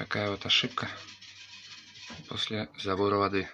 такая вот ошибка после забора воды.